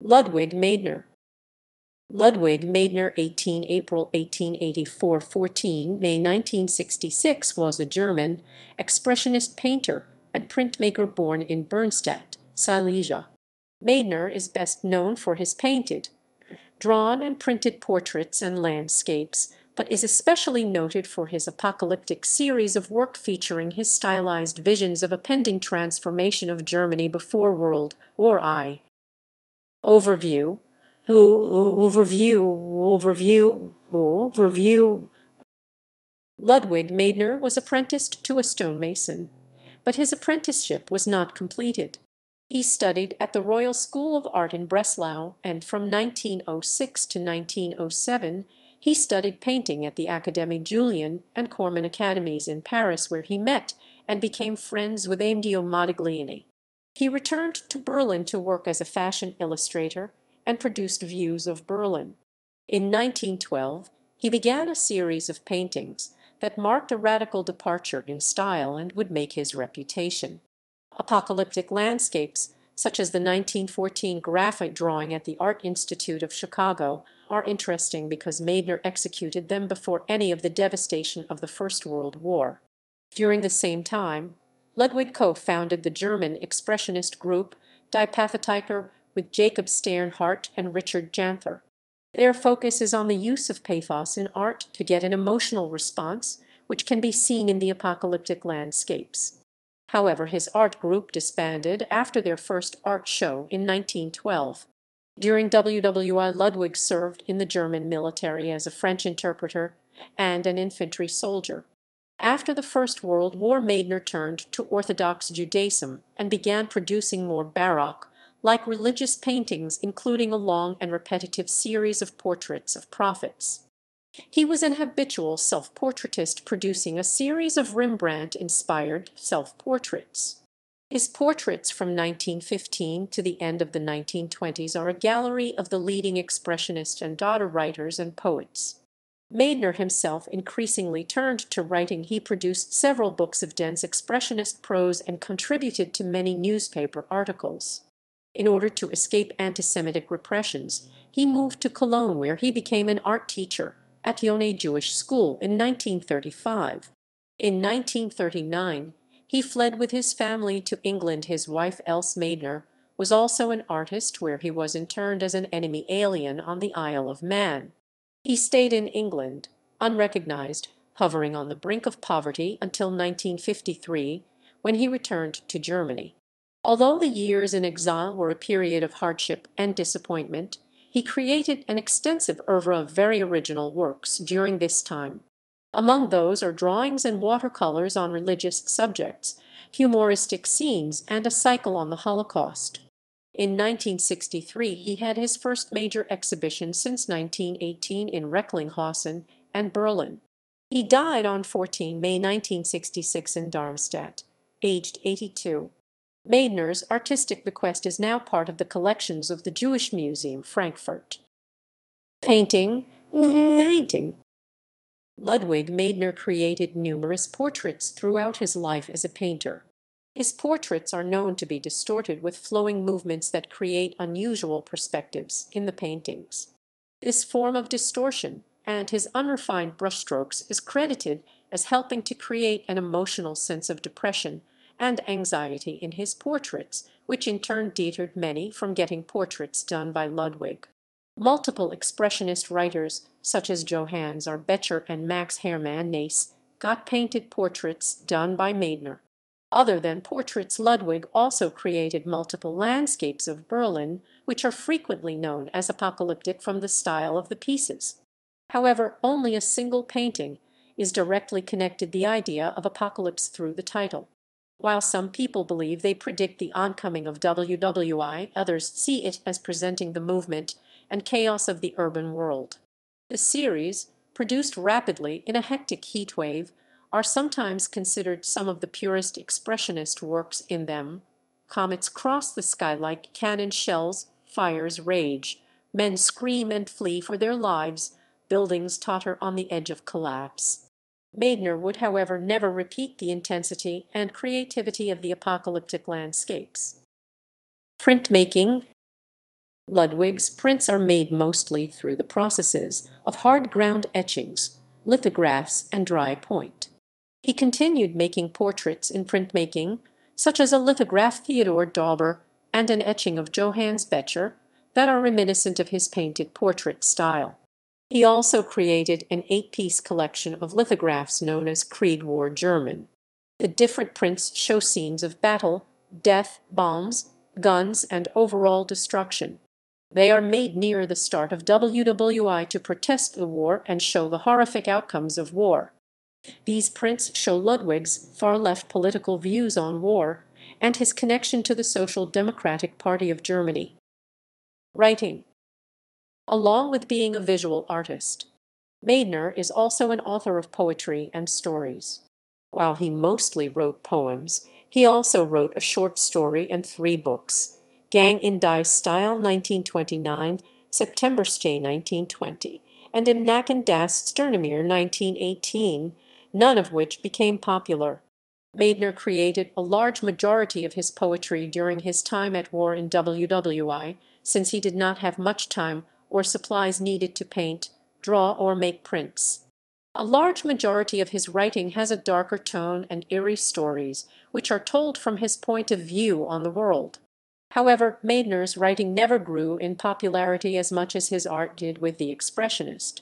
Ludwig Meidner Ludwig Meidner (18 April 1884 14 May 1966) was a German expressionist painter and printmaker born in Bernstadt, Silesia. Meidner is best known for his painted, drawn and printed portraits and landscapes, but is especially noted for his apocalyptic series of work featuring his stylized visions of a pending transformation of Germany before World War I. Overview Overview Overview Overview Ludwig Meidner was apprenticed to a stonemason, but his apprenticeship was not completed. He studied at the Royal School of Art in Breslau, and from 1906 to 1907 he studied painting at the Académie Julian and Cormon Academies in Paris, where he met and became friends with Amedeo Modigliani. He returned to Berlin to work as a fashion illustrator and produced views of Berlin. In 1912 he began a series of paintings that marked a radical departure in style and would make his reputation. Apocalyptic landscapes, such as the 1914 graphite drawing at the Art Institute of Chicago, are interesting because Meidner executed them before any of the devastation of the First World War. During the same time, Ludwig co-founded the German expressionist group Die Pathetiker with Jacob Steinhardt and Richard Janthur. Their focus is on the use of pathos in art to get an emotional response, which can be seen in the apocalyptic landscapes. However, his art group disbanded after their first art show in 1912. During WWI, Ludwig served in the German military as a French interpreter and an infantry soldier. After the First World War Meidner turned to Orthodox Judaism and began producing more baroque, like religious paintings including a long and repetitive series of portraits of prophets. He was an habitual self-portraitist producing a series of Rembrandt-inspired self-portraits. His portraits from 1915 to the end of the 1920s are a gallery of the leading expressionist and Dada writers and poets. Meidner himself increasingly turned to writing. He produced several books of dense expressionist prose and contributed to many newspaper articles. In order to escape anti-Semitic repressions, he moved to Cologne where he became an art teacher at Jawne Jewish School in 1935. In 1939, he fled with his family to England. His wife Else Meidner was also an artist where he was interned as an enemy alien on the Isle of Man. He stayed in England, unrecognized, hovering on the brink of poverty until 1953, when he returned to Germany. Although the years in exile were a period of hardship and disappointment, he created an extensive oeuvre of very original works during this time. Among those are drawings and watercolors on religious subjects, humoristic scenes, and a cycle on the Holocaust. In 1963 he had his first major exhibition since 1918 in Recklinghausen and Berlin. He died on 14 May 1966 in Darmstadt, aged 82. Meidner's artistic bequest is now part of the collections of the Jewish Museum, Frankfurt. Painting, painting. Ludwig Meidner created numerous portraits throughout his life as a painter. His portraits are known to be distorted with flowing movements that create unusual perspectives in the paintings. This form of distortion and his unrefined brushstrokes is credited as helping to create an emotional sense of depression and anxiety in his portraits, which in turn deterred many from getting portraits done by Ludwig. Multiple expressionist writers, such as Johannes R. Becher and Max Herrmann-Neisse, got painted portraits done by Meidner. Other than portraits Ludwig also created multiple landscapes of Berlin, which are frequently known as apocalyptic from the style of the pieces. However, only a single painting is directly connected the idea of apocalypse through the title. While some people believe they predict the oncoming of WWI, others see it as presenting the movement and chaos of the urban world. The series, produced rapidly in a hectic heat wave, are sometimes considered some of the purest expressionist works in them. Comets cross the sky like cannon shells, fires rage, men scream and flee for their lives, buildings totter on the edge of collapse. Meidner would, however, never repeat the intensity and creativity of the apocalyptic landscapes. Printmaking Ludwig's prints are made mostly through the processes of hard ground etchings, lithographs, and dry point. He continued making portraits in printmaking, such as a lithograph Theodor Däubler and an etching of Johannes Becher, that are reminiscent of his painted portrait style. He also created an eight-piece collection of lithographs known as Krieg war German. The different prints show scenes of battle, death, bombs, guns, and overall destruction. They are made near the start of WWI to protest the war and show the horrific outcomes of war. These prints show Ludwig's far-left political views on war and his connection to the Social Democratic Party of Germany. Writing Along with being a visual artist, Meidner is also an author of poetry and stories. While he mostly wrote poems, he also wrote a short story and three books, Gang in Die Stille 1929, Septemberschrei 1920, and Im Nacken das Sternemeer 1918, none of which became popular. Meidner created a large majority of his poetry during his time at war in WWI, since he did not have much time or supplies needed to paint, draw, or make prints. A large majority of his writing has a darker tone and eerie stories, which are told from his point of view on the world. However, Meidner's writing never grew in popularity as much as his art did with the Expressionist.